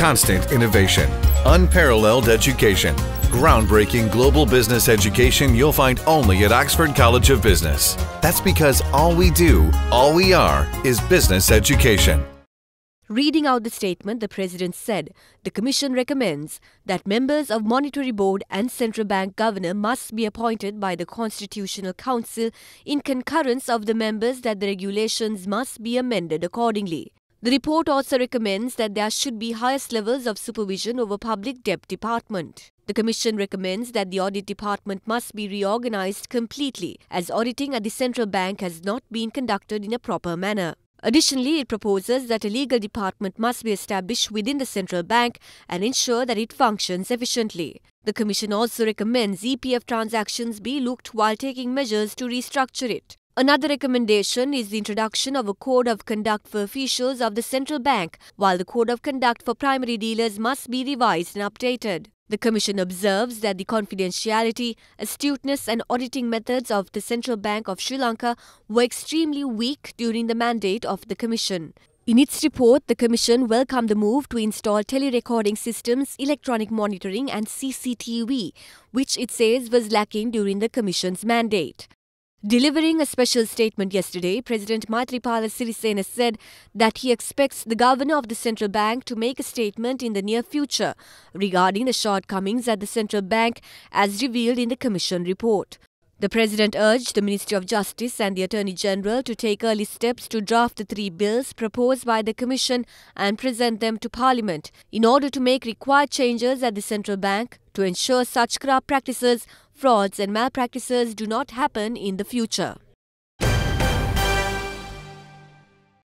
constant innovation, unparalleled education, groundbreaking global business education you'll find only at Oxford College of Business. That's because all we do, all we are, is business education. Reading out the statement, the President said the Commission recommends that members of Monetary Board and Central Bank Governor must be appointed by the Constitutional Council in concurrence of the members that the regulations must be amended accordingly. The report also recommends that there should be highest levels of supervision over public debt department. The Commission recommends that the audit department must be reorganized completely as auditing at the central bank has not been conducted in a proper manner. Additionally, it proposes that a legal department must be established within the central bank and ensure that it functions efficiently. The Commission also recommends EPF transactions be looked while taking measures to restructure it. Another recommendation is the introduction of a code of conduct for officials of the central bank, while the code of conduct for primary dealers must be revised and updated. The Commission observes that the confidentiality, astuteness, and auditing methods of the Central Bank of Sri Lanka were extremely weak during the mandate of the Commission. In its report, the Commission welcomed the move to install tele-recording systems, electronic monitoring, and CCTV, which it says was lacking during the Commission's mandate. Delivering a special statement yesterday, President Maithripala Sirisena said that he expects the governor of the central bank to make a statement in the near future regarding the shortcomings at the central bank as revealed in the commission report. The president urged the Ministry of Justice and the Attorney General to take early steps to draft the three bills proposed by the commission and present them to parliament in order to make required changes at the central bank to ensure such corrupt practices frauds and malpractices do not happen in the future.